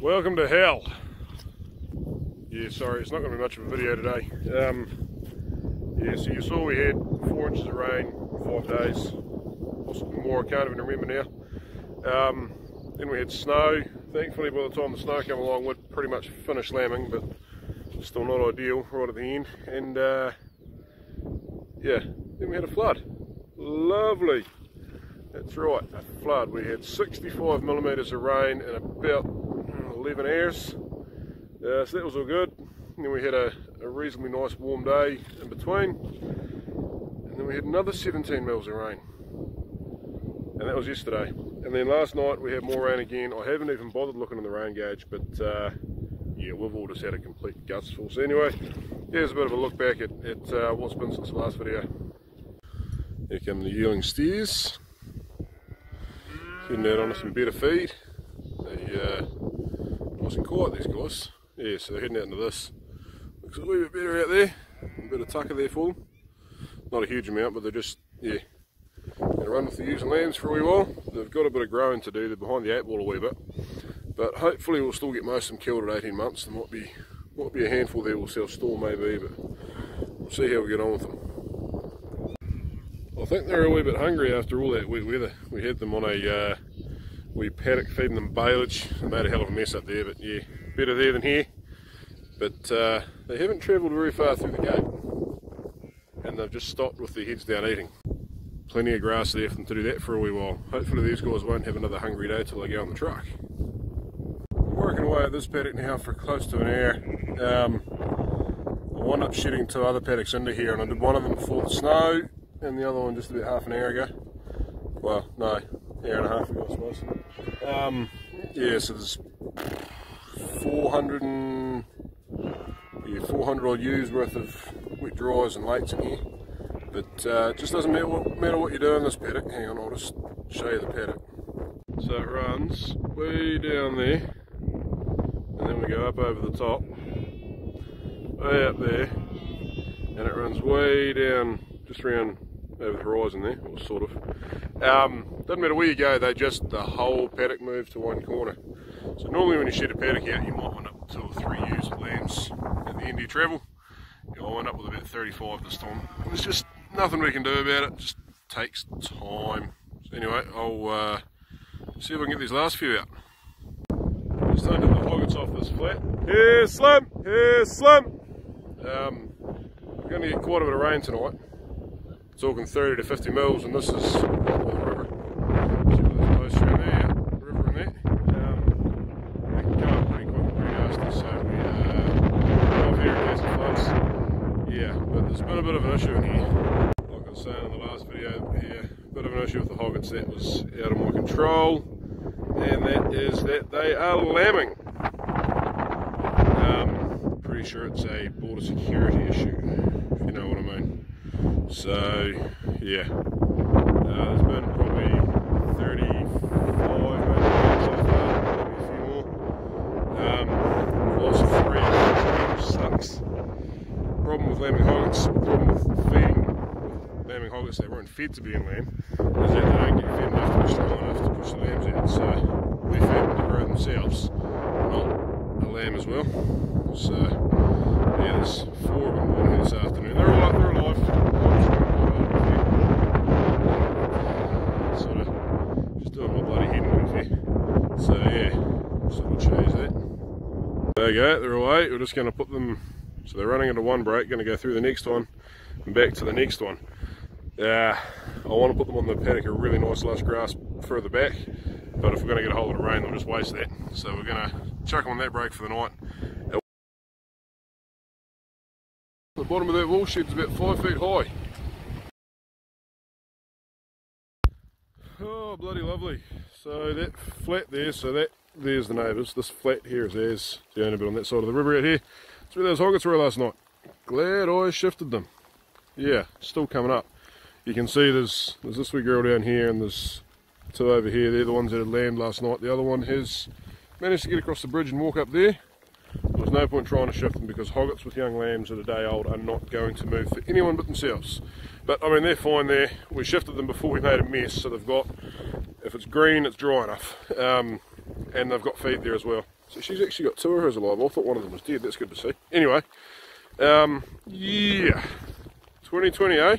Welcome to hell. Yeah, sorry, it's not going to be much of a video today. Um, yeah, so you saw we had four inches of rain, five days, possibly more, I can't even remember now. Um, then we had snow. Thankfully, by the time the snow came along, we'd pretty much finished lambing, but still not ideal right at the end. And uh, yeah, then we had a flood. Lovely. That's right, a flood. We had 65 millimetres of rain in about 11 hours. Uh, so that was all good. And then we had a, a, reasonably nice warm day in between. And then we had another 17 mils of rain. And that was yesterday. And then last night we had more rain again. I haven't even bothered looking in the rain gauge, but uh, yeah, we've all just had a complete gutful. So anyway, here's a bit of a look back at, at uh, what's been since the last video. Here come the yearling steers. Getting out on some better feed. They uh, and quiet these guys. Yeah, so they're heading out into this. Looks a wee bit better out there. A bit of tucker there for them. Not a huge amount, but they're just, yeah, going to run with the ewes and lambs for a wee while. They've got a bit of growing to do. They're behind the eight ball a wee bit. But hopefully we'll still get most of them killed at 18 months. There might be, might be a handful there we'll sell store maybe, but we'll see how we get on with them. I think they're a wee bit hungry after all that wet weather. We had them on a uh, wee paddock feeding them baleage. They made a hell of a mess up there, but yeah, better there than here. But uh, they haven't travelled very far through the gate. And they've just stopped with their heads down eating. Plenty of grass there for them to do that for a wee while. Hopefully these guys won't have another hungry day till they go on the truck. Working away at this paddock now for close to an hour. Um, I wound up shedding two other paddocks into here and I did one of them before the snow and the other one just about half an hour ago. Well, no, hour and a half ago I suppose. Um, yeah, so there's 400 and yeah, 400 odd worth of wet and lates in here. But uh, it just doesn't matter what, matter what you do in this paddock. Hang on, I'll just show you the paddock. So it runs way down there, and then we go up over the top, way up there, and it runs way down, just around over the horizon there, or sort of. Um, doesn't matter where you go, they just, the whole paddock moves to one corner. So normally when you shed a paddock out, you might wind up with two or three ewes of lambs at the end of your travel. You'll wind up with about 35 this time. There's just nothing we can do about it, it just takes time. So anyway, I'll uh, see if I can get these last few out. Just under the hoggets off this flat. Here, Slim! Here, Slim! Um, we're going to get quite a bit of rain tonight talking 30 to 50 mils, and this is the river. See there, river in there. Um, it can come up pretty quick, pretty nasty, so we uh, here in case it floods. Yeah, but there's been a bit of an issue in here. Like I was saying in the last video, here, a bit of an issue with the hoggets that was out of my control, and that is that they are lambing. Um, pretty sure it's a border security issue, if you know what I mean. So, yeah, uh, there's been probably 35 so far, maybe a few more. Um, lost three, which sucks. Problem with lambing hoggets, problem with feeding lambing hoggets that weren't fed to be in lamb, is that they don't get fed enough to be strong enough to push the lambs out. So feed them to grow themselves, not a lamb as well. So yeah, there's four of them born here this afternoon. They're all they're alive. So yeah, so we'll change that. There you go, they're away. We're just going to put them, so they're running into one break, going to go through the next one and back to the next one. Uh, I want to put them on the paddock of really nice lush grass further back, but if we're going to get a whole lot of rain, they'll just waste that. So we're going to chuck them on that break for the night. The bottom of that wool shed's about five feet high. Oh, bloody lovely. So that flat there, so that there's the neighbours. This flat here is theirs. The only bit on that side of the river out here. That's where those hoggets were last night. Glad I shifted them. Yeah, still coming up. You can see there's there's this wee girl down here and there's two over here. They're the ones that had land last night. The other one has managed to get across the bridge and walk up there. There's no point trying to shift them because hoggets with young lambs at a day old are not going to move for anyone but themselves. But I mean, they're fine there. We shifted them before we made a mess, so they've got, if it's green, it's dry enough. Um, and they've got feed there as well. So she's actually got two of hers alive. I thought one of them was dead. That's good to see. Anyway, um, yeah, 2020, eh?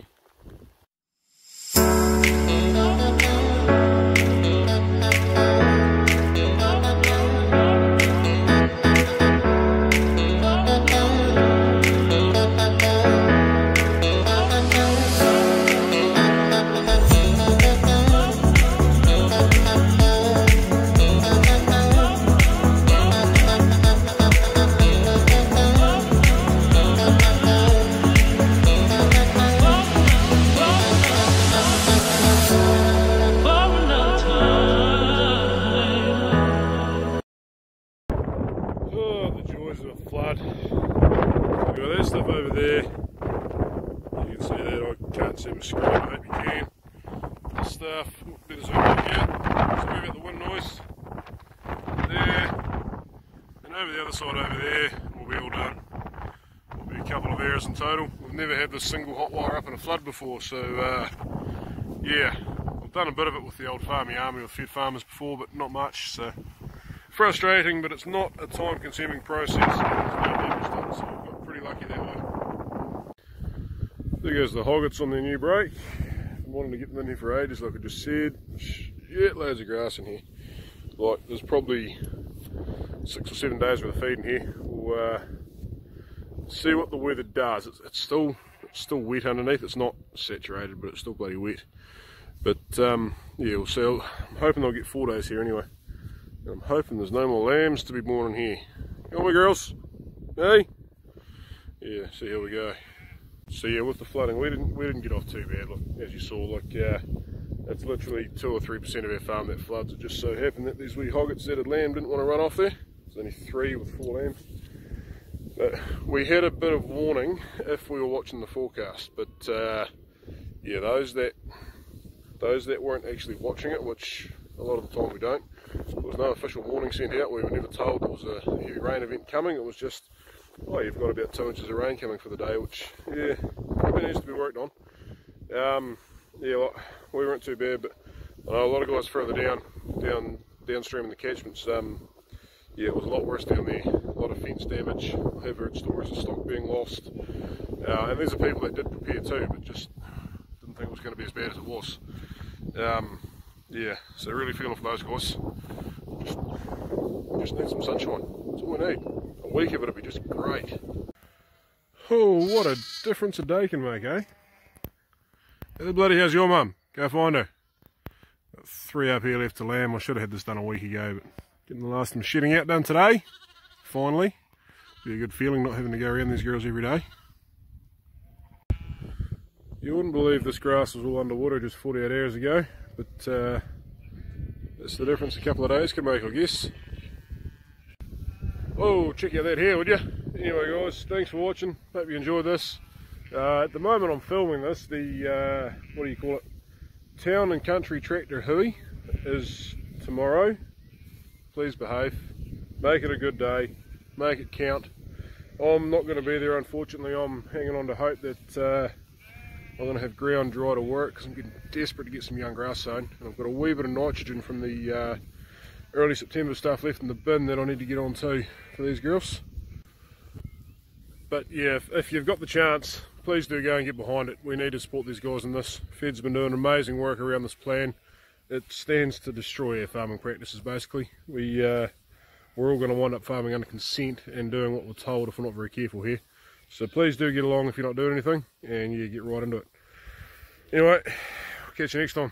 Joys of a flood. Look at that stuff over there. You can see that. I can't see my screen. I hope you can. This stuff. Bit of zoom in here. Sorry about the wind noise. There. And over the other side over there, we'll be all done. We'll be a couple of hours in total. We've never had this single hot wire up in a flood before, so uh, yeah. I've done a bit of it with the old farming army. I've fed farmers before, but not much. So frustrating, but it's not a time consuming process. There goes the hoggets on their new break. I'm wanting to get them in here for ages, like I just said. Shit, loads of grass in here. Like, there's probably six or seven days worth of feed in here. We'll uh, see what the weather does. It's, it's still it's still wet underneath. It's not saturated, but it's still bloody wet. But um, yeah, we'll see. I'm hoping they'll get four days here anyway. I'm hoping there's no more lambs to be born in here. Come on, girls. Hey. Yeah. So here we go. So yeah, with the flooding, we didn't we didn't get off too bad. Look, as you saw, like uh, it's literally two or three percent of our farm that floods. It just so happened that these wee hoggets that had lamb didn't want to run off there. There's only three with four lambs. But we had a bit of warning if we were watching the forecast. But uh, yeah, those that those that weren't actually watching it, which a lot of the time we don't, there was no official warning sent out. We were never told there was a heavy rain event coming. It was just, oh, you've got about two inches of rain coming for the day, which, yeah, probably needs to be worked on. Um, yeah, we weren't too bad, but I know a lot of guys further down, down downstream in the catchments, um, yeah, it was a lot worse down there. A lot of fence damage. I've heard stories of stock being lost. Uh, and these are people that did prepare too, but just didn't think it was going to be as bad as it was. Um, yeah, so really feeling for those guys. Just, just need some sunshine. That's all we need. A week of it would be just great. Oh, what a difference a day can make, eh? The bloody hell's your mum? Go find her. Got three up here left to lamb. I should have had this done a week ago, but getting the last of them shedding out done today. Finally. Be a good feeling not having to go around these girls every day. You wouldn't believe this grass was all underwater just 48 hours ago, but uh, that's the difference a couple of days can make, I guess. Oh, check out that here, would you? Anyway, guys, thanks for watching. Hope you enjoyed this. Uh, at the moment I'm filming this, the, uh, what do you call it, Town and Country Tractor Hui is tomorrow. Please behave. Make it a good day. Make it count. I'm not going to be there, unfortunately. I'm hanging on to hope that uh, I'm going to have ground dry to work because I'm getting desperate to get some young grass sown. And I've got a wee bit of nitrogen from the uh, early September stuff left in the bin that I need to get on to for these girls. But yeah, if, if you've got the chance, please do go and get behind it. We need to support these guys in this. Fed's been doing amazing work around this plan. It stands to destroy our farming practices basically. We, uh, we're all going to wind up farming under consent and doing what we're told if we're not very careful here. So please do get along if you're not doing anything and you get right into it. Anyway, catch you next time.